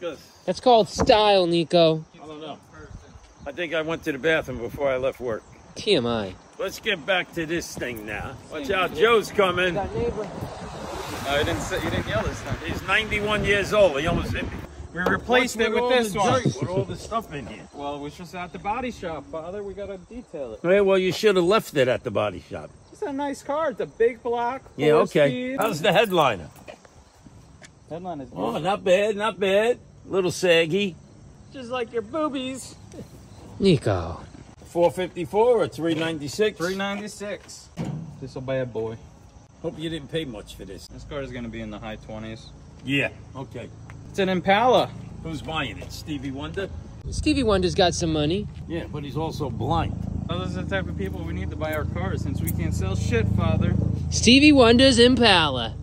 Good. That's called style, Nico. I don't know. I think I went to the bathroom before I left work. TMI. Let's get back to this thing now. Watch out, Joe's coming. No, you didn't say, you didn't yell this time. He's 91 years old. He almost hit me. We replaced What's it with all this one. dirt? With all the stuff in here. Well, it was just at the body shop, Father. We gotta detail it. Yeah, well, you should have left it at the body shop. It's a nice car. It's a big block. Yeah, okay. speed. How's the headliner? Headline is Oh, not bad, not bad. Little saggy. just like your boobies. Nico. 454 or 396? 396. This a bad boy. Hope you didn't pay much for this. This car is gonna be in the high 20s. Yeah. Okay. It's an Impala. Who's buying it? Stevie Wonder? Stevie Wonder's got some money. Yeah, but he's also blind. Those are the type of people we need to buy our cars since we can't sell shit, Father. Stevie Wonder's Impala.